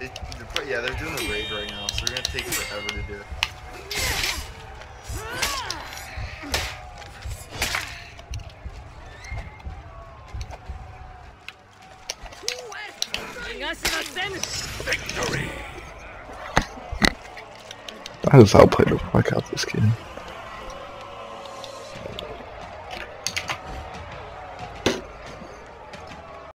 Yeah, they're doing a raid right now, so they're gonna take forever to do it. Victory! I just outplayed the fuck out this game.